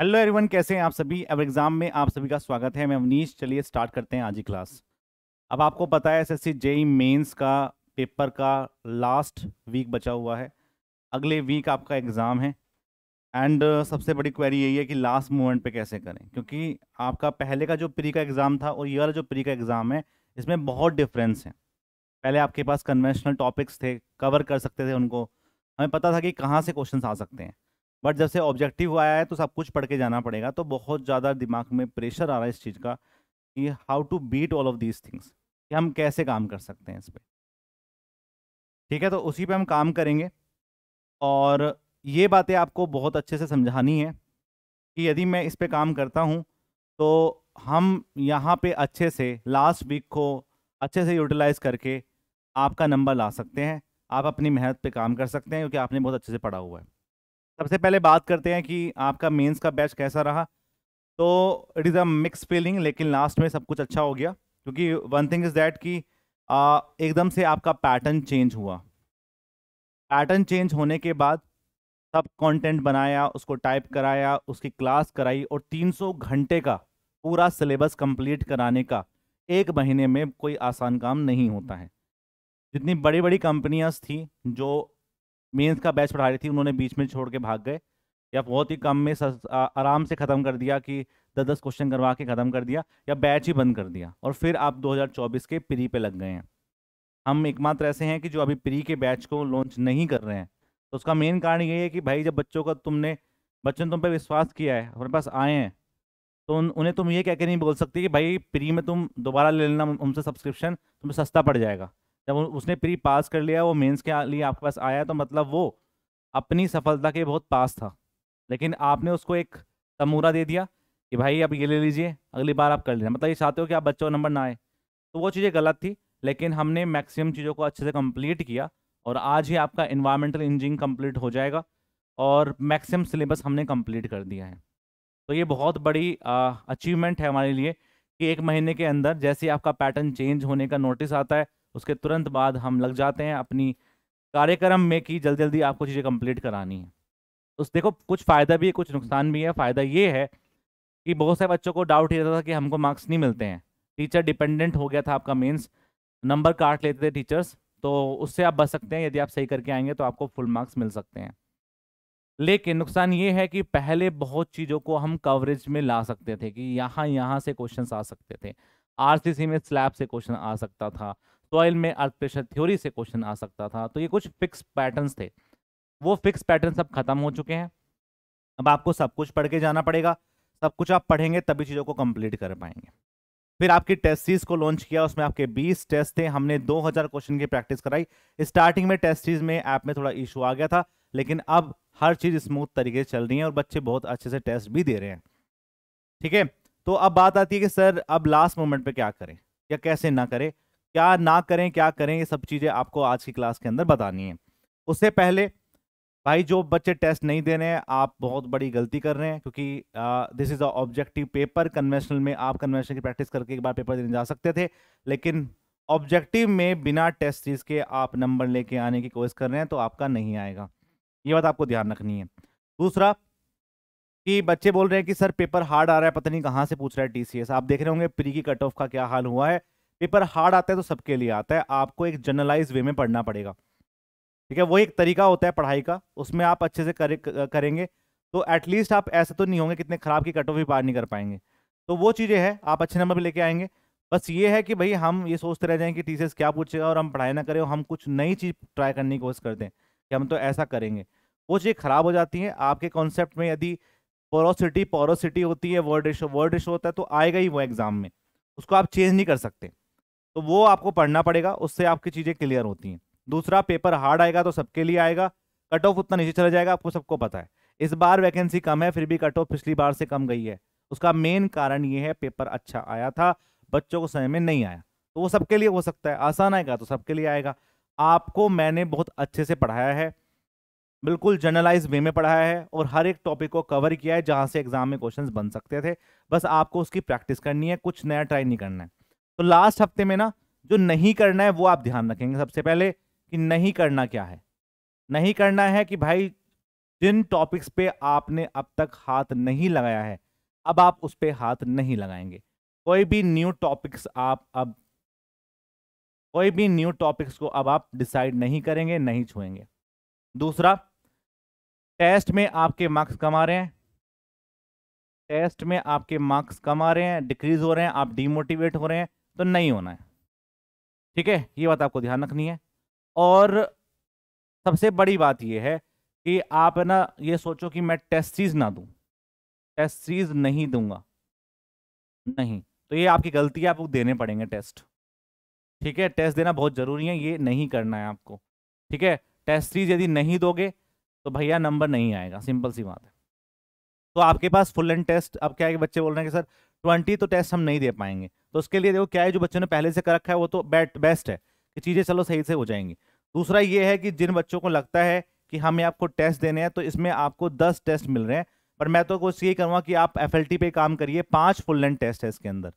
Hello everyone कैसे हैं आप सभी? अब एग्ज़ाम में आप सभी का स्वागत है। मैं अवनीश चलिए स्टार्ट करते हैं आज की क्लास अब आपको पता है एसएससी जेई मेंस का पेपर का लास्ट वीक बचा हुआ है। अगले वीक आपका एग्ज़ाम है। एंड uh, सबसे बड़ी क्वेरी यही है कि लास्ट मोमेंट पे कैसे करें? क्योंकि आपका पहले का जो प्री का एग्ज़ाम था और ये वाला जो प्री का एग्ज़ाम है इसमें बहुत डिफरेंस है। पहले आपके पास कन्वेंशनल टॉपिक्स थे कवर कर सकते थे उनको। हमें पता था कि कहाँ से क्वेश्चन आ सकते हैं। बट जब से ऑब्जेक्टिव आया है तो सब कुछ पढ़ के जाना पड़ेगा। तो बहुत ज़्यादा दिमाग में प्रेशर आ रहा है इस चीज़ का कि how to beat all of these things कि हम कैसे काम कर सकते हैं इस पर ठीक है तो उसी पे हम काम करेंगे। और ये बातें आपको बहुत अच्छे से समझानी है कि यदि मैं इस पर काम करता हूँ तो हम यहाँ पे अच्छे से लास्ट वीक को अच्छे से यूटिलाइज करके आपका नंबर ला सकते हैं। आप अपनी मेहनत पे काम कर सकते हैं, क्योंकि आपने बहुत अच्छे से पढ़ा हुआ है। सबसे पहले बात करते हैं कि आपका मेंस का बैच कैसा रहा। तो it is a mix feeling लेकिन लास्ट में सब कुछ अच्छा हो गया। क्योंकि वन थिंग इज़ दैट कि एकदम से आपका पैटर्न चेंज हुआ। पैटर्न चेंज होने के बाद सब कंटेंट बनाया, उसको टाइप कराया, उसकी क्लास कराई और 300 घंटे का पूरा सिलेबस कंप्लीट कराने का एक महीने में कोई आसान काम नहीं होता है। जितनी बड़ी बड़ी कंपनियाँ थी, जो मेंस का बैच पढ़ा रही थी उन्होंने बीच में छोड़ के भाग गए। या बहुत ही कम में सस, आ, आराम से ख़त्म कर दिया कि दस दस क्वेश्चन करवा के ख़त्म कर दिया या बैच ही बंद कर दिया। और फिर आप 2024 के प्री पे लग गए हैं। हम एकमात्र ऐसे हैं कि जो अभी प्री के बैच को लॉन्च नहीं कर रहे हैं। तो उसका मेन कारण ये है कि भाई जब बच्चों का तुमने बच्चों ने तुम पर विश्वास किया है हमारे पास आए हैं तो उन, उन्हें तुम ये कह के नहीं बोल सकती कि भाई प्री में तुम दोबारा ले लेना उनसे सब्सक्रिप्शन तुम्हें सस्ता पड़ जाएगा। जब उसने प्री पास कर लिया, वो मेंस के लिए आपके पास आया तो मतलब वो अपनी सफलता के बहुत पास था। लेकिन आपने उसको एक तमूरा दे दिया कि, भाई, अब ये ले लीजिए, अगली बार आप कर लेना। मतलब ये चाहते हो कि आप बच्चों का नंबर ना आए। तो वो चीज़ें गलत थी, लेकिन हमने मैक्सिमम चीज़ों को अच्छे से कंप्लीट किया और आज ही आपका इन्वायरमेंटल इंजीनियरिंग कंप्लीट हो जाएगा और मैक्सिमम सिलेबस हमने कंप्लीट कर दिया है। तो ये बहुत बड़ी अचीवमेंट है हमारे लिए कि एक महीने के अंदर जैसे आपका पैटर्न चेंज होने का नोटिस आता है उसके तुरंत बाद हम लग जाते हैं अपनी कार्यक्रम में कि जल्दी जल्दी आपको चीज़ें कंप्लीट करानी है। उस देखो, कुछ फ़ायदा भी है, कुछ नुकसान भी है। फ़ायदा ये है कि बहुत सारे बच्चों को डाउट ये रहता था कि हमको मार्क्स नहीं मिलते हैं। टीचर डिपेंडेंट हो गया था आपका मेंस नंबर काट लेते थे टीचर्स तो उससे आप बच सकते हैं। यदि आप सही करके आएँगे तो आपको फुल मार्क्स मिल सकते हैं। लेकिन नुकसान ये है कि पहले बहुत चीज़ों को हम कवरेज में ला सकते थे कि यहाँ यहाँ से क्वेश्चन आ सकते थे। आरसीसी में स्लैब से क्वेश्चन आ सकता था। सॉइल में अर्थ प्रेशर थ्योरी से क्वेश्चन आ सकता था। तो ये कुछ फिक्स पैटर्न्स थे। वो फिक्स पैटर्न सब खत्म हो चुके हैं। अब आपको सब कुछ पढ़ के जाना पड़ेगा। सब कुछ आप पढ़ेंगे, तभी चीज़ों को कंप्लीट कर पाएँगे। फिर आपकी टेस्ट सीरीज़ को लॉन्च किया, उसमें आपके 20 टेस्ट थे। हमने 2000 क्वेश्चन की प्रैक्टिस कराई। स्टार्टिंग में टेस्ट सीरीज़ में ऐप में थोड़ा इशू आ गया था, लेकिन अब हर चीज़ स्मूथ तरीके से चल रही है और बच्चे बहुत अच्छे से टेस्ट भी दे रहे हैं। ठीक है? तो अब बात आती है कि सर, अब लास्ट मोमेंट पे क्या करें? या कैसे ना करें? क्या ना करें, क्या करें, ये सब चीज़ें आपको आज की क्लास के अंदर बतानी है। उससे पहले, भाई जो बच्चे टेस्ट नहीं दे रहे हैं, आप बहुत बड़ी गलती कर रहे हैं, क्योंकि this is a objective paper conventional में आप कन्वेंशनल की प्रैक्टिस करके एक बार पेपर देने जा सकते थे, लेकिन ऑब्जेक्टिव में बिना टेस्ट सीरीज़ के आप नंबर लेके आने की कोशिश कर रहे हैं तो आपका नहीं आएगा। ये बात आपको ध्यान रखनी है। दूसरा, कि बच्चे बोल रहे हैं कि, सर पेपर हार्ड आ रहा है, पता नहीं कहाँ से पूछ रहा है टीसीएस आप देख रहे होंगे प्री की कट ऑफ़ का क्या हाल हुआ है। पेपर हार्ड आता है तो सबके लिए आता है। आपको एक जनरलाइज वे में पढ़ना पड़ेगा। ठीक है? वो एक तरीका होता है पढ़ाई का। उसमें आप अच्छे से करे, करेंगे तो एटलीस्ट आप ऐसे तो नहीं होंगे कितने खराब की कट ऑफ़ भी पार नहीं कर पाएँगे। तो वो चीज़ें हैं। आप अच्छे नंबर भी लेके आएँगे। बस ये है कि भाई हम ये सोचते रह जाएँ कि टीचर्स क्या पूछेगा और हम पढ़ाई ना करें और हम कुछ नई चीज़ ट्राई करने की कोशिश करते हैं कि हम तो ऐसा करेंगे। वो चीज़ खराब हो जाती है। आपके कॉन्सेप्ट में यदि पोरोसिटी पोरोसिटी होती है वर्ड रेशो वर्ड रेशो होता है तो आएगा ही वो एग्ज़ाम में। उसको आप चेंज नहीं कर सकते। तो वो आपको पढ़ना पड़ेगा, उससे आपकी चीज़ें क्लियर होती हैं। दूसरा पेपर हार्ड आएगा तो सबके लिए आएगा कट ऑफ़ उतना नीचे चला जाएगा, आपको सबको पता है। इस बार वैकेंसी कम है, फिर भी कट ऑफ़ पिछली बार से कम गई है। उसका मेन कारण ये है पेपर अच्छा आया था, बच्चों को समय में नहीं आया। तो वो सबके लिए हो सकता है, आसान आएगा तो सबके लिए आएगा। आपको मैंने बहुत अच्छे से पढ़ाया है, बिल्कुल जनरलाइज वे में पढ़ाया है और हर एक टॉपिक को कवर किया है जहाँ से एग्ज़ाम में क्वेश्चंस बन सकते थे। बस आपको उसकी प्रैक्टिस करनी है, कुछ नया ट्राई नहीं करना है। तो लास्ट हफ़्ते में ना, जो नहीं करना है, वो आप ध्यान रखेंगे सबसे पहले कि नहीं करना क्या है। नहीं करना है कि भाई, जिन टॉपिक्स पे आपने अब तक हाथ नहीं लगाया है, अब आप उस पर हाथ नहीं लगाएँगे। कोई भी न्यू टॉपिक्स आप अब, कोई भी न्यू टॉपिक्स को अब आप डिसाइड नहीं करेंगे, नहीं छुएँगे। दूसरा टेस्ट में आपके मार्क्स कम आ रहे हैं। टेस्ट में आपके मार्क्स कम आ रहे हैं डिक्रीज हो रहे हैं, आप डीमोटिवेट हो रहे हैं। तो नहीं होना है। ठीक है? ये बात आपको ध्यान रखनी है। और सबसे बड़ी बात यह है कि आप है ना ये सोचो कि मैं टेस्ट सीरीज़ ना दूँ। टेस्ट सीरीज़ नहीं दूँगा। नहीं। तो ये आपकी गलती है, आपको देने पड़ेंगे टेस्ट ठीक है? टेस्ट देना बहुत ज़रूरी है, ये नहीं करना है आपको। ठीक है? टेस्ट सीरीज़ यदि नहीं दोगे तो भैया नंबर नहीं आएगा। सिंपल सी बात है। तो आपके पास फुल एंड टेस्ट अब क्या है कि बच्चे बोल रहे हैं कि सर ट्वेंटी तो टेस्ट हम नहीं दे पाएँगे। तो उसके लिए देखो क्या है, जो बच्चों ने पहले से कर रखा है, वो तो बेट, बेस्ट है कि चीज़ें चलो सही से हो जाएँगी। दूसरा ये है कि जिन बच्चों को लगता है कि हमें आपको टेस्ट देने हैं तो इसमें आपको दस टेस्ट मिल रहे हैं। पर मैं तो कोशिश यही करूँगा कि आप एफ़ पे काम करिए, पाँच फुल लेंथ टेस्ट है इसके अंदर।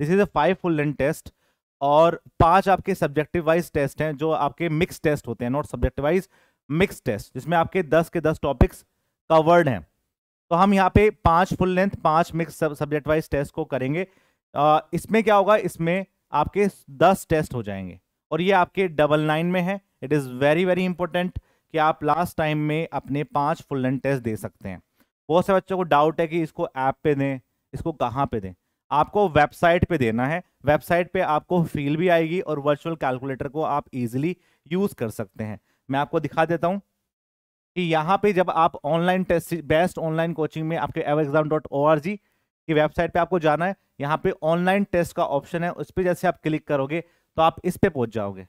This is a five full length test और पाँच आपके सब्जेक्टिव वाइज टेस्ट हैं, जो आपके मिक्स टेस्ट होते हैं not subjective wise mix test जिसमें आपके दस के दस टॉपिक्स कवर्ड हैं। तो हम यहाँ पे पाँच फुल लेंथ पाँच मिक्स सब्जेक्ट वाइज टेस्ट को करेंगे। आ, इसमें क्या होगा? इसमें आपके दस टेस्ट हो जाएँगे। और ये आपके डबल नाइन में है। It is very very important कि आप लास्ट टाइम में अपने पाँच फुल लेंथ टेस्ट दे सकते हैं। बहुत से बच्चों को डाउट है कि इसको ऐप पे दें इसको कहाँ पे दें। आपको वेबसाइट पे देना है। वेबसाइट पे आपको फील भी आएगी और वर्चुअल कैलकुलेटर को आप इजीली यूज़ कर सकते हैं। मैं आपको दिखा देता हूँ। कि यहाँ पे जब आप online test best online coaching में आपके ever exam dot O R G की वेबसाइट पे आपको जाना है, यहाँ पे ऑनलाइन टेस्ट का ऑप्शन है, उस पर जैसे आप क्लिक करोगे तो आप इस पर पहुँच जाओगे।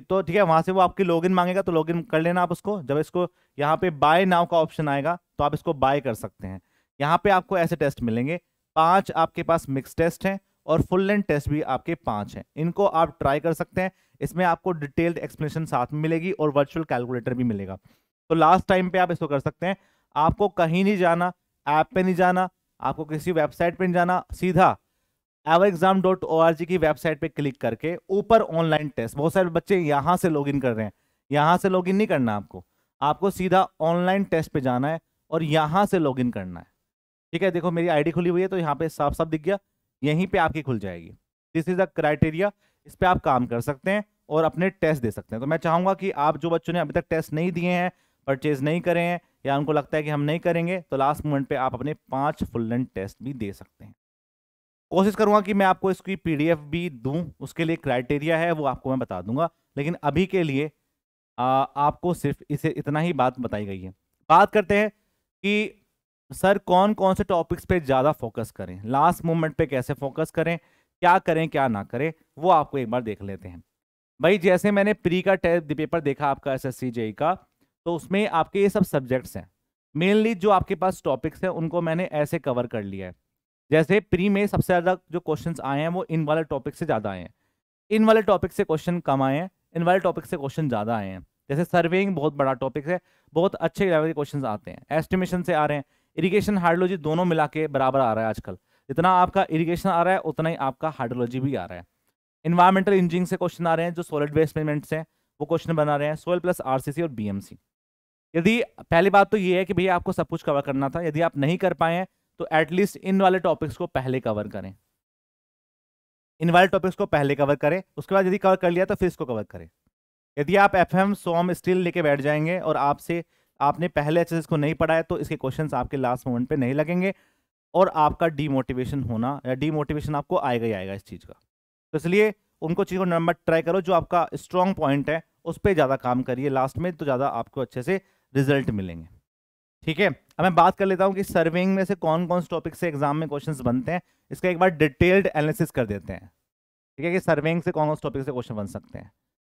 तो ठीक है, वहाँ से वो आपकी लॉगिन मांगेगा तो लॉगिन कर लेना आप उसको। जब इसको यहाँ पे बाय नाव का ऑप्शन आएगा तो आप इसको बाय कर सकते हैं। यहाँ पे आपको ऐसे टेस्ट मिलेंगे। पाँच आपके पास मिक्स टेस्ट हैं और फुल लेंथ टेस्ट भी आपके पाँच हैं। इनको आप ट्राई कर सकते हैं। इसमें आपको डिटेल्ड एक्सप्लेनेशन साथ में मिलेगी और वर्चुअल कैलकुलेटर भी मिलेगा। तो लास्ट टाइम पे आप इसको कर सकते हैं। आपको कहीं नहीं जाना ऐप पे नहीं जाना, आपको किसी वेबसाइट पे नहीं जाना, सीधा ever exam dot O R G की वेबसाइट पे क्लिक करके ऊपर ऑनलाइन टेस्ट बहुत सारे बच्चे यहाँ से लॉगिन कर रहे हैं। यहाँ से लॉगिन नहीं करना आपको। आपको सीधा ऑनलाइन टेस्ट पे जाना है और यहाँ से लॉगिन करना है। ठीक है, देखो मेरी आईडी खुली हुई है तो यहाँ पे साफ़ साफ़ दिख गया। यहीं पे आपकी खुल जाएगी। दिस इज़ द क्राइटेरिया इस पर आप काम कर सकते हैं और अपने टेस्ट दे सकते हैं। तो मैं चाहूँगा कि आप जो बच्चों ने अभी तक टेस्ट नहीं दिए हैं परचेज नहीं करे हैं या उनको लगता है कि हम नहीं करेंगे तो लास्ट मोमेंट पे आप अपने पाँच फुल लेंथ टेस्ट भी दे सकते हैं। कोशिश करूँगा कि मैं आपको इसकी पीडीएफ भी दूँ उसके लिए क्राइटेरिया है वो आपको मैं बता दूँगा लेकिन अभी के लिए आ, आपको सिर्फ़ इसे इतना ही बात बताई गई है। बात करते हैं कि सर कौन कौन से टॉपिक्स पे ज़्यादा फोकस करें? लास्ट मोमेंट पे कैसे फोकस करें? क्या करें क्या ना करें? वो आपको एक बार देख लेते हैं। भाई जैसे मैंने प्री का टेस्ट पेपर देखा आपका एस एस का तो उसमें आपके ये सब सब्जेक्ट्स हैं। मेनली जो आपके पास टॉपिक्स हैं, उनको मैंने ऐसे कवर कर लिया है। जैसे प्री में सबसे ज़्यादा जो क्वेश्चन आए हैं, वो इन वाले टॉपिक से ज़्यादा आए हैं। इन वाले टॉपिक से क्वेश्चन कम आए हैं, इन वाले टॉपिक से क्वेश्चन ज़्यादा आए हैं। जैसे सर्वेइंग बहुत बड़ा टॉपिक है, बहुत अच्छे लेवल के क्वेश्चन आते हैं। एस्टिमेशन से आ रहे हैं। इरिगेशन हाइड्रोलॉजी दोनों मिला के बराबर आ रहा है आजकल। जितना आपका इरिगेशन आ रहा है, उतना ही आपका हाइड्रोलॉजी भी आ रहा है। इन्वायरमेंटल इंजीनियरिंग से क्वेश्चन आ रहे हैं, जो सॉलिड वेस्ट मैनेजमेंट से वो क्वेश्चन बना रहे हैं। सोयल प्लस आरसीसी और बीएमसी यदि पहली बात तो ये है कि भैया आपको सब कुछ कवर करना था, यदि आप नहीं कर पाए तो एटलीस्ट इन वाले टॉपिक्स को पहले कवर करें। इन वाले टॉपिक्स को पहले कवर करें, उसके बाद यदि कवर कर लिया तो फिर इसको कवर करें। यदि आप एफ़ एम सोम स्टिल लेके बैठ जाएँगे और आपसे, आपने पहले एच को नहीं पढ़ा है तो इसके क्वेश्चंस आपके लास्ट मोमेंट पे नहीं लगेंगे और आपका डीमोटिवेशन होना या डीमोटिवेशन आपको आएगा ही आएगा इस चीज़ का। तो इसलिए उनको चीज़ को नंबर ट्राई करो जो आपका स्ट्रॉन्ग पॉइंट है, उस पर ज़्यादा काम करिए। लास्ट में तो ज़्यादा आपको अच्छे से रिज़ल्ट मिलेंगे। ठीक है? अब मैं बात कर लेता हूँ कि सर्विंग में से कौन कौन से टॉपिक से एग्ज़ाम में क्वेश्चन बनते हैं। इसका एक बार डिटेल्ड एनालिसिस कर देते हैं। ठीक है कि सर्विंग से कौन कौन से टॉपिक से क्वेश्चन बन सकते हैं।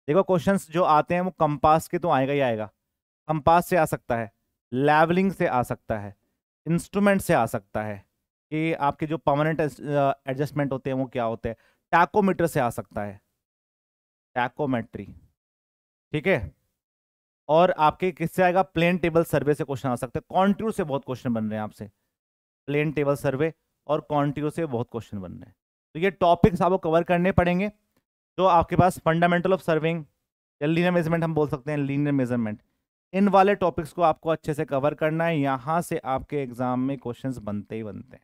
देखो क्वेश्चन जो आते हैं वो कंपास के तो आएगा ही आएगा। कंपास से आ सकता है लेवलिंग से आ सकता है इंस्ट्रूमेंट से आ सकता है कि आपके जो परमानेंट एडजस्टमेंट होते हैं वो क्या होते हैं। टैकोमीटर से आ सकता है। टैकोमेट्री ठीक है? और आपके किससे आएगा? प्लेन टेबल सर्वे से क्वेश्चन आ सकते हैं। कॉन्ट्यूर से बहुत क्वेश्चन बन रहे हैं आपसे। प्लेन टेबल सर्वे और कॉन्ट्यूर से बहुत क्वेश्चन बन रहे हैं। तो ये टॉपिक्स आपको कवर करने पड़ेंगे। जो आपके पास फंडामेंटल ऑफ़ सर्विंग या लीनियर मेज़रमेंट हम बोल सकते हैं लीनियर मेज़रमेंट इन वाले टॉपिक्स को आपको अच्छे से कवर करना है। यहाँ से आपके एग्ज़ाम में क्वेश्चंस बनते ही बनते हैं।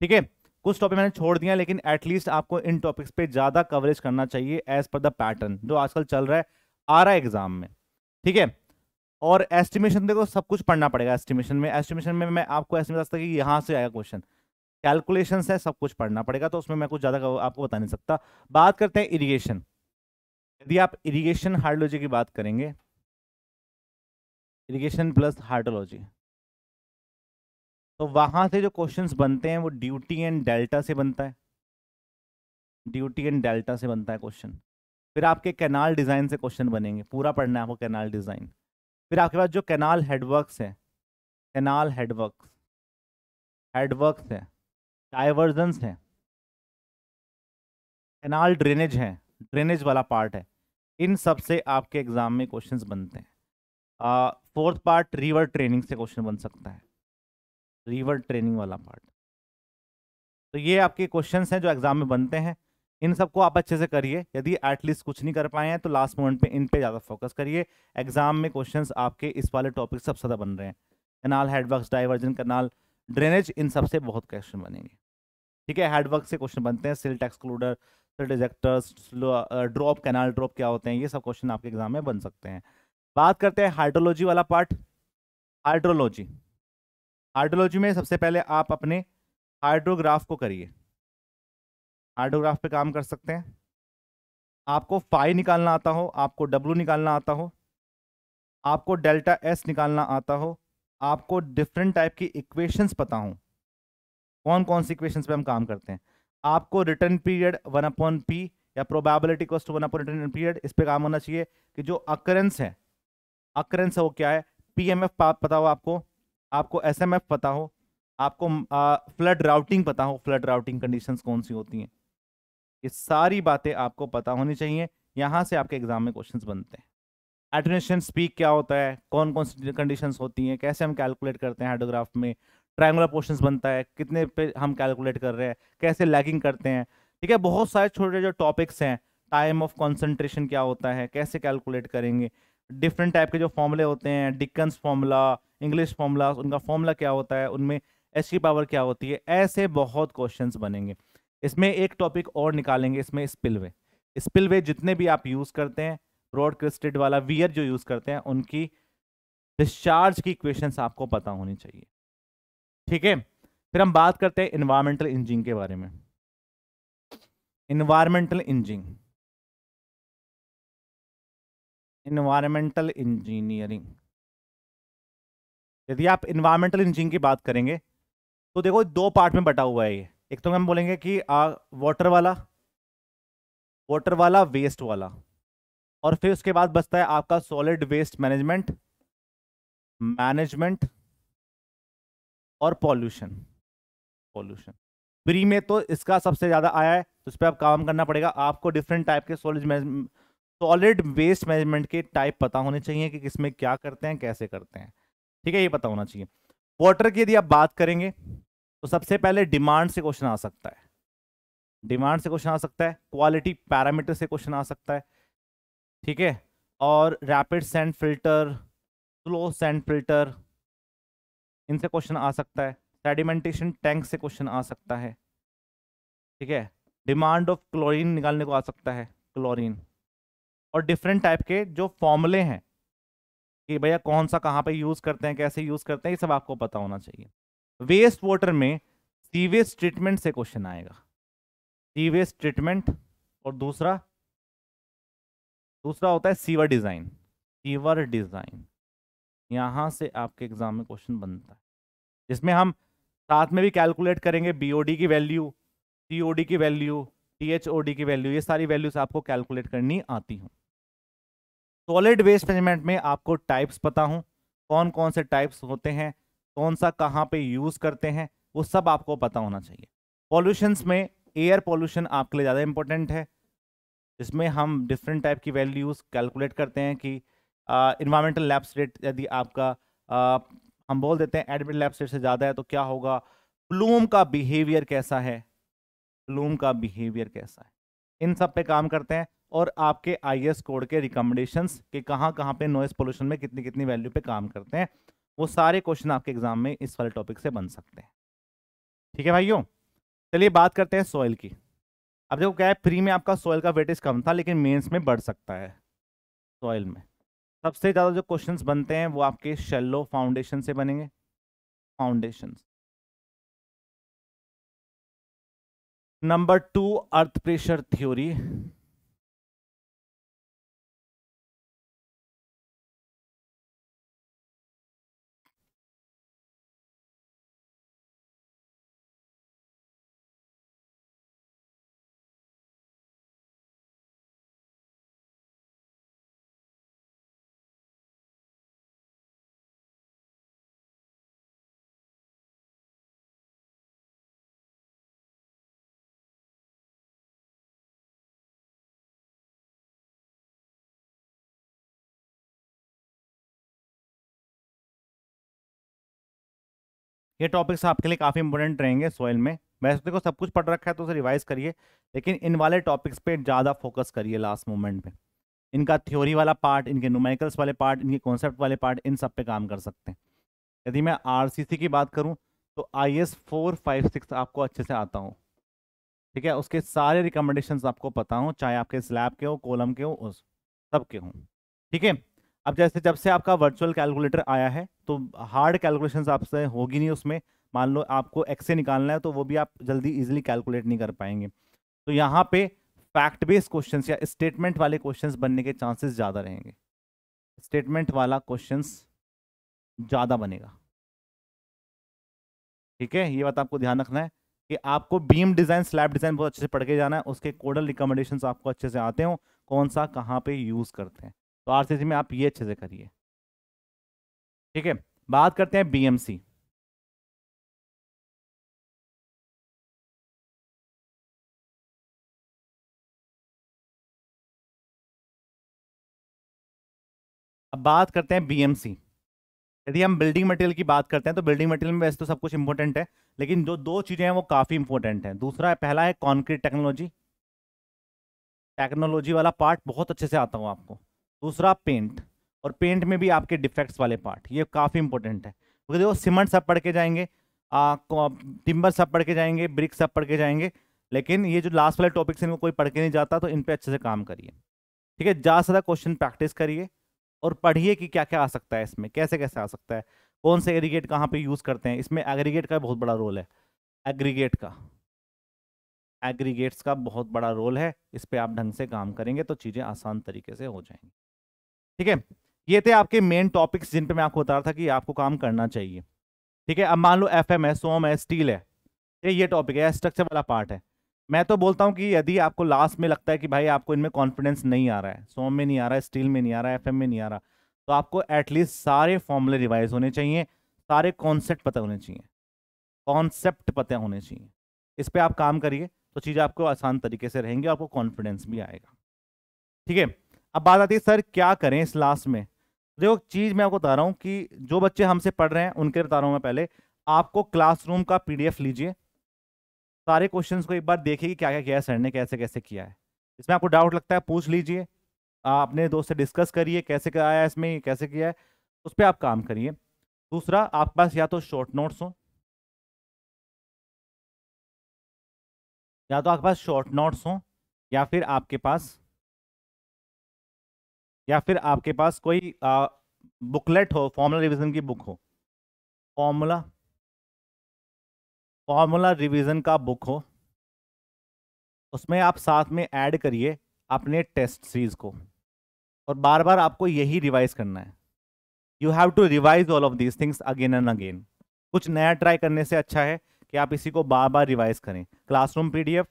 ठीक है? कुछ टॉपिक मैंने छोड़ दिया, लेकिन एटलीस्ट आपको इन टॉपिक्स पे ज़्यादा कवरेज करना चाहिए एज पर द पैटर्न जो आजकल चल रहा है, आ रहा है एग्ज़ाम में। ठीक है? और एस्टिमेशन देखो, सब कुछ पढ़ना पड़ेगा एस्टिमेशन में। एस्टिमेशन में मैं आपको एस्टिमेट सकता कि यहाँ से आएगा क्वेश्चन कैलकुलेशन है, सब कुछ पढ़ना पड़ेगा तो उसमें मैं कुछ ज़्यादा आपको बता नहीं सकता। बात करते हैं इरीगेशन यदि आप इरीगेशन हार्डोलॉजी की बात करेंगे इरीगेशन प्लस हार्डोलॉजी तो वहाँ से जो क्वेश्चंस बनते हैं, वो ड्यूटी एंड डेल्टा से बनता है। ड्यूटी एंड डेल्टा से बनता है क्वेश्चन फिर आपके कैनाल डिज़ाइन से क्वेश्चन बनेंगे, पूरा पढ़ना है आपको कैनाल डिज़ाइन। फिर आपके पास जो कैनाल हेडवर्क्स है, कैनाल हेडवर्क्स हेडवर्क्स है डाइवर्जन्स है, कैनाल ड्रेनेज है, ड्रेनेज वाला पार्ट है, इन सबसे आपके एग्ज़ाम में क्वेश्चंस बनते हैं। फोर्थ पार्ट रिवर ट्रेनिंग से क्वेश्चन बन सकता है, रिवर ट्रेनिंग वाला पार्ट। तो ये आपके क्वेश्चंस हैं जो एग्ज़ाम में बनते हैं। इन सबको आप अच्छे से करिए। यदि एटलीस्ट कुछ नहीं कर पाए हैं तो लास्ट मोमेंट पे इन पे ज़्यादा फोकस करिए। एग्ज़ाम में क्वेश्चंस आपके इस वाले टॉपिक सबसे ज़्यादा बन रहे हैं। Canal headworks diversion canal drainage इन सबसे बहुत क्वेश्चन बनेंगे। ठीक है हेडवर्क से क्वेश्चन बनते हैं। Silt excluder silt ejectors drop canal drop क्या होते हैं, ये सब क्वेश्चन आपके एग्ज़ाम में बन सकते हैं। बात करते हैं हाइड्रोलॉजी वाला पार्ट हाइड्रोलॉजी हाइड्रोलॉजी में सबसे पहले आप अपने हाइड्रोग्राफ को करिए। हाइड्रोग्राफ पे काम कर सकते हैं। आपको फाई निकालना आता हो, आपको डब्लू निकालना आता हो, आपको डेल्टा एस निकालना आता हो, आपको डिफरेंट टाइप की इक्वेशंस पता हो। कौन कौन सी इक्वेशंस पे हम काम करते हैं? आपको return period one upon P या probability cost one upon return period इस पे काम होना चाहिए कि जो अकरेंस है अक्रेंस है वो क्या है? पीएमएफ पता हो आपको? आपको एसएमएफ पता हो? आपको फ्लड राउटिंग पता हो? फ्लड राउटिंग कंडीशंस कौन सी होती हैं? ये सारी बातें आपको पता होनी चाहिए। यहाँ से आपके एग्ज़ाम में क्वेश्चंस बनते हैं। एटोनेशन स्पीक क्या होता है? कौन कौन सी कंडीशंस होती हैं? कैसे हम कैलकुलेट करते हैं हाइड्रोग्राफ में? ट्रायंगुलर पोर्शंस बनता है। कितने पे हम कैलकुलेट कर रहे हैं? कैसे लैगिंग करते हैं? ठीक है, बहुत सारे छोटे जो टॉपिक्स हैं टाइम ऑफ़ कॉन्सेंट्रेशन क्या होता है? कैसे कैलकुलेट करेंगे? डिफरेंट टाइप के जो फॉर्मूले होते हैं डिकन्स फॉर्मूला इंग्लिश फॉर्मूला उनका फॉर्मूला क्या होता है? उनमें एच की पावर क्या होती है? ऐसे बहुत क्वेश्चंस बनेंगे। इसमें एक टॉपिक और निकालेंगे इसमें स्पिलवे स्पिलवे जितने भी आप यूज़ करते हैं ब्रॉड क्रिस्टेड वाला वियर जो यूज़ करते हैं, उनकी डिस्चार्ज की इक्वेशंस आपको पता होनी चाहिए। ठीक है? फिर हम बात करते हैं इन्वायरमेंटल इंजिनियरिंग के बारे में। इन्वायरमेंटल इंजिनियरिंग इन्वायरमेंटल इंजीनियरिंग यदि आप इन्वायरमेंटल इंजीनियरिंग की बात करेंगे तो देखो दो पार्ट में बटा हुआ है ये। एक तो हम बोलेंगे कि वाटर वाला वाटर वाला वेस्ट वाला। और फिर उसके बाद बचता है आपका सॉलिड वेस्ट मैनेजमेंट मैनेजमेंट और पॉल्यूशन पॉल्यूशन प्री में तो इसका सबसे ज़्यादा आया है तो इस पर आप काम करना पड़ेगा। आपको डिफरेंट टाइप के सॉलिड सॉलिड वेस्ट मैनेजमेंट के टाइप पता होने चाहिए कि किसमें क्या करते हैं, कैसे करते हैं। ठीक है, ये पता होना चाहिए। वाटर की यदि आप बात करेंगे तो सबसे पहले डिमांड से क्वेश्चन आ सकता है। डिमांड से क्वेश्चन आ सकता है, क्वालिटी पैरामीटर से क्वेश्चन आ सकता है, ठीक है? और rapid sand filter, slow sand filter, इनसे क्वेश्चन आ सकता है। सेडिमेंटेशन टैंक से क्वेश्चन आ सकता है, ठीक है? डिमांड ऑफ़ क्लोरीन निकालने को आ सकता है, क्लोरीन। और डिफरेंट टाइप के जो फॉर्मूले हैं कि भैया कौन सा कहाँ पे यूज़ करते हैं, कैसे यूज़ करते हैं, ये सब आपको पता होना चाहिए। वेस्ट वाटर में सीवेज ट्रीटमेंट से क्वेश्चन आएगा। सीवेज ट्रीटमेंट और दूसरा दूसरा होता है सीवर डिज़ाइन सीवर डिज़ाइन यहाँ से आपके एग्ज़ाम में क्वेश्चन बनता है। जिसमें हम साथ में भी कैलकुलेट करेंगे बीओडी की वैल्यू सीओडी की वैल्यू टीएचओडी की वैल्यू ये सारी वैल्यूज़ आपको कैलकुलेट करनी आती हूँ। सॉलिड वेस्ट मैनेजमेंट में आपको टाइप्स पता हूँ। कौन कौन से टाइप्स होते हैं? कौन सा कहाँ पे यूज़ करते हैं वो सब आपको पता होना चाहिए। पॉल्यूशंस में एयर पॉल्यूशन आपके लिए ज़्यादा इंपॉर्टेंट है। इसमें हम डिफरेंट टाइप की वैल्यूज़ कैलकुलेट करते हैं कि इन्वायरमेंटल लैब्स रेट यदि आपका आ, हम बोल देते हैं एडमिट लैब्स रेट से ज़्यादा है तो क्या होगा? प्लूम का बिहेवियर कैसा है? प्लूम का बिहेवियर कैसा है? इन सब पे काम करते हैं और आपके आई कोड के रिकमेंडेशंस के कहाँ कहाँ पे नॉइस पोल्यूशन में कितनी कितनी वैल्यू पे काम करते हैं। वो सारे क्वेश्चन आपके एग्ज़ाम में इस वाले टॉपिक से बन सकते हैं। ठीक है भाइयों? चलिए बात करते हैं सॉइल की। अब देखो क्या है, प्री में आपका सॉइल का वेटेज कम था, लेकिन मेंस में बढ़ सकता है सॉइल में। सबसे ज़्यादा जो क्वेश्चंस बनते हैं, वो आपके शेलो फाउंडेशन से बनेंगे। Foundation number two, earth pressure theory. ये टॉपिक्स आपके लिए काफ़ी इंपॉर्टेंट रहेंगे सोयल में। वैसे देखो, सब कुछ पढ़ रखा है तो उसे रिवाइज करिए, लेकिन इन वाले टॉपिक्स पे ज़्यादा फोकस करिए लास्ट मोमेंट में इनका थ्योरी वाला पार्ट इनके न्यूमेरिकल्स वाले पार्ट इनके कॉन्सेप्ट वाले पार्ट इन सब पे काम कर सकते हैं। यदि मैं आरसीसी की बात करूँ तो I S four five six आपको अच्छे से आता हूँ। ठीक है? उसके सारे रिकमेंडेशन आपको पता हो, चाहे आपके स्लैब के हो कॉलम के हो, उस सब के हों। ठीक है? अब जैसे जब से आपका वर्चुअल कैलकुलेटर आया है तो हार्ड कैलकुलेशन आपसे होगी नहीं उसमें। मान लो आपको एक्से निकालना है तो वो भी आप जल्दी इजीली कैलकुलेट नहीं कर पाएँगे। तो यहाँ पे फैक्ट बेस्ड क्वेश्चंस या स्टेटमेंट वाले क्वेश्चंस बनने के चांसेस ज़्यादा रहेंगे। स्टेटमेंट वाला क्वेश्चंस ज़्यादा बनेगा। ठीक है? ये बात आपको ध्यान रखना है कि आपको बीम डिज़ाइन स्लैब डिज़ाइन बहुत अच्छे से पढ़ के जाना है। उसके कोडल रिकमेंडेशन आपको अच्छे से आते हो, कौन सा कहाँ पे यूज़ करते हैं। तो आरसीसी में आप ये अच्छे से करिए। ठीक है, बात करते हैं बीएमसी अब बात करते हैं बीएमसी यदि हम बिल्डिंग मटेरियल की बात करते हैं तो बिल्डिंग मटेरियल में वैसे तो सब कुछ इंपॉर्टेंट है, लेकिन जो दो चीज़ें हैं वो काफ़ी इंपॉर्टेंट हैं। दूसरा है पहला है कॉन्क्रीट टेक्नोलॉजी टेक्नोलॉजी वाला पार्ट बहुत अच्छे से आता हूँ आपको। दूसरा पेंट और पेंट में भी आपके डिफेक्ट्स वाले पार्ट ये काफ़ी इंपॉर्टेंट है। क्योंकि देखो सीमेंट सब पढ़ के जाएँगे टिम्बर सब पढ़ के जाएँगे ब्रिक सब पढ़ के जाएँगे, लेकिन ये जो लास्ट वाले टॉपिक्स इनको कोई पढ़ के नहीं जाता तो इन पर अच्छे से काम करिए। ठीक है, ज़्यादा से ज़्यादा क्वेश्चन प्रैक्टिस करिए, और पढ़िए कि क्या क्या आ सकता है इसमें कैसे कैसे आ सकता है, कौन से एग्रीगेट कहाँ पे यूज़ करते हैं। इसमें एग्रीगेट का बहुत बड़ा रोल है। एग्रीगेट का। एग्रीगेट्स का बहुत बड़ा रोल है, इस पर आप ढंग से काम करेंगे तो चीज़ें आसान तरीके से हो जाएँगी। ठीक है? ये थे आपके मेन टॉपिक्स जिन पे मैं आपको बता रहा था कि आपको काम करना चाहिए। ठीक है? अब मान लो एफ़ एम है सोम है स्टील है। ये ये टॉपिक है स्ट्रक्चर वाला पार्ट है। मैं तो बोलता हूँ कि यदि आपको लास्ट में लगता है कि भाई आपको इनमें कॉन्फिडेंस नहीं आ रहा है सोम में नहीं आ रहा है स्टील में नहीं आ रहा है एफएम में नहीं आ रहा तो आपको एटलीस्ट सारे फॉर्मूले रिवाइज होने चाहिए, सारे कॉन्सेप्ट पता होने चाहिए। कॉन्सेप्ट पता होने चाहिए। इस पर आप काम करिए तो चीज़ें आपको आसान तरीके से रहेंगी आपको कॉन्फिडेंस भी आएगा। ठीक है? अब बात आती है, सर, क्या करें इस लास्ट में? देखो चीज़ मैं आपको बता रहा हूँ कि जो बच्चे हमसे पढ़ रहे हैं, उनके बता रहा हूँ मैं पहले, आपको क्लासरूम का पीडीएफ लीजिए। सारे क्वेश्चंस को एक बार देखिए कि क्या क्या किया है, सर ने कैसे कैसे किया है। इसमें आपको डाउट लगता है, पूछ लीजिए। अपने दोस्त से डिस्कस करिए, कैसे क्या है इसमें, कैसे किया है, उस पर आप काम करिए। दूसरा, आपके पास या तो शॉर्ट नोट्स हो। या तो आपके पास शॉर्ट नोट्स हो, या फिर आपके पास या फिर आपके पास कोई आ, बुकलेट हो फॉर्मूला रिवीजन की बुक हो। फॉर्मूला फॉर्मूला रिवीजन का बुक हो उसमें आप साथ में ऐड करिए अपने टेस्ट सीरीज़ को। और बार बार आपको यही रिवाइज करना है। You have to revise all of these things again and again कुछ नया ट्राई करने से अच्छा है कि आप इसी को बार बार रिवाइज करें। Classroom PDF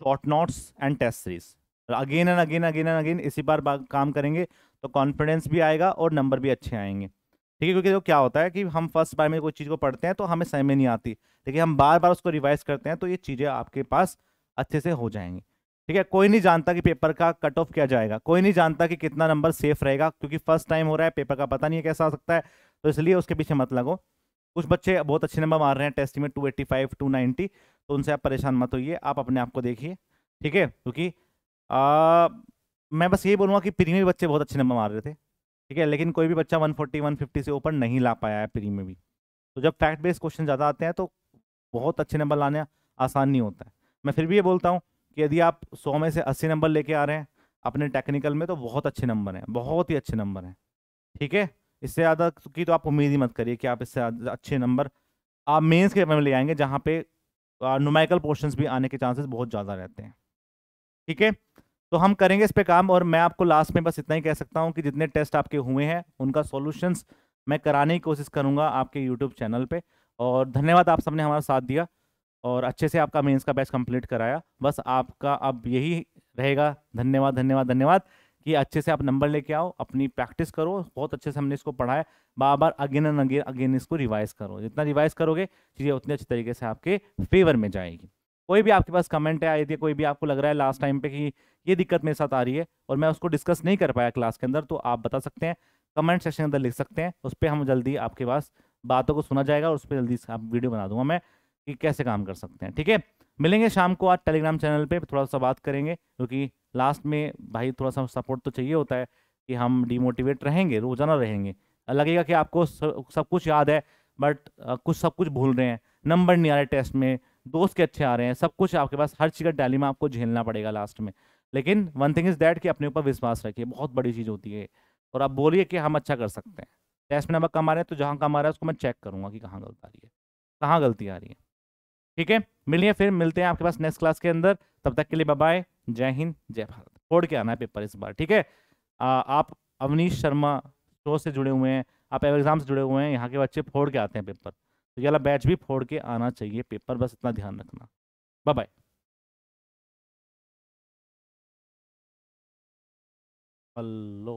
short notes and test series again and again again and again इसी बार काम करेंगे तो कॉन्फिडेंस भी आएगा और नंबर भी अच्छे आएँगे। ठीक है, क्योंकि तो क्या होता है कि हम फ़र्स्ट बार में कोई चीज़ को पढ़ते हैं तो हमें समझ में नहीं आती। लेकिन हम बार बार उसको रिवाइज करते हैं तो ये चीज़ें आपके पास अच्छे से हो जाएँगी। ठीक है, कोई नहीं जानता कि पेपर का कट ऑफ़ क्या जाएगा। कोई नहीं जानता कि कितना नंबर सेफ़ रहेगा, क्योंकि फ़र्स्ट टाइम हो रहा है पेपर का पता नहीं है कैसा आ सकता है तो इसलिए उसके पीछे मत लगो। कुछ बच्चे बहुत अच्छे नंबर मार रहे हैं टेस्ट में two eighty five to ninety तो उनसे आप परेशान मत होइए, आप अपने आप को देखिए। ठीक है, क्योंकि आ, मैं बस यही बोलूँगा कि प्री में भी बच्चे बहुत अच्छे नंबर मार रहे थे ठीक है लेकिन कोई भी बच्चा 140 150 से ऊपर नहीं ला पाया है प्री में भी। तो जब फैक्ट बेस्ड क्वेश्चन ज़्यादा आते हैं तो बहुत अच्छे नंबर लाने आसान नहीं होता है। मैं फिर भी ये बोलता हूँ कि यदि आप सौ में से अस्सी नंबर लेके आ रहे हैं अपने टेक्निकल में तो बहुत अच्छे नंबर हैं बहुत ही अच्छे नंबर हैं ठीक है? इससे ज़्यादा की तो आप उम्मीद ही मत करिए कि आप इससे अच्छे नंबर आप मेंस के पेपर में ले आएँगे जहाँ पे नुमाइकल पोर्शंस भी आने के चांसेस बहुत ज़्यादा रहते हैं ठीक है? तो हम करेंगे इस पे काम और मैं आपको लास्ट में बस इतना ही कह सकता हूँ कि जितने टेस्ट आपके हुए हैं, उनका सॉल्यूशंस मैं कराने की कोशिश करूँगा आपके यूट्यूब चैनल पे। और धन्यवाद आप सबने हमारा साथ दिया और अच्छे से आपका मेंस का बैच कंप्लीट कराया। बस आपका अब यही रहेगा। धन्यवाद धन्यवाद धन्यवाद कि अच्छे से आप नंबर लेके आओ, अपनी प्रैक्टिस करो, बहुत अच्छे से हमने इसको पढ़ाया। बार बार अगेन एंड अगेन अगेन इसको रिवाइज करो। जितना रिवाइज करोगे, चीज़ें उतनी अच्छी तरीके से आपके फेवर में जाएगी। कोई भी आपके पास कमेंट है, यदि कोई भी आपको लग रहा है लास्ट टाइम पे कि ये दिक्कत मेरे साथ आ रही है और मैं उसको डिस्कस नहीं कर पाया क्लास के अंदर तो आप बता सकते हैं कमेंट सेक्शन के अंदर लिख सकते हैं, उस पर हम जल्दी आपके पास बातों को सुना जाएगा और उस पर जल्दी आप वीडियो बना दूँगा मैं कि कैसे काम कर सकते हैं, ठीक है? मिलेंगे शाम को आज टेलीग्राम चैनल पे थोड़ा सा बात करेंगे, क्योंकि लास्ट में भाई थोड़ा सा सपोर्ट तो चाहिए होता है कि हम डिमोटिवेट रहेंगे, रोज़ाना रहेंगे। लगेगा कि आपको सब कुछ याद है बट कुछ सब कुछ भूल रहे हैं नंबर नहीं आ रहे टेस्ट में दोस्त के अच्छे आ रहे हैं, सब कुछ आपके पास, हर चीज़ का डैली में आपको झेलना पड़ेगा लास्ट में। लेकिन वन थिंग इज़ दैट कि अपने ऊपर विश्वास रखिए, बहुत बड़ी चीज़ होती है और आप बोलिए कि हम अच्छा कर सकते हैं। टेस्ट में नंबर कम आ रहे हैं तो जहाँ कम आ रहा है, उसको मैं चेक करूँगा कि कहाँ गलत आ रही है। कहाँ गलती आ रही है। ठीक है? मिलिए फिर, मिलते हैं आपके पास नेक्स्ट क्लास के अंदर। तब तक के लिए बाय जय हिंद, जय भारत। फोड़ के आना है पेपर इस बार, ठीक है? आप अवनीश शर्मा शो से जुड़े हुए हैं, आप एग्ज़ाम से जुड़े हुए हैं, यहाँ के बच्चे फोड़ के आते हैं पेपर तो ये वाला बैच भी फोड़ के आना चाहिए, पेपर बस इतना ध्यान रखना। Bye bye hello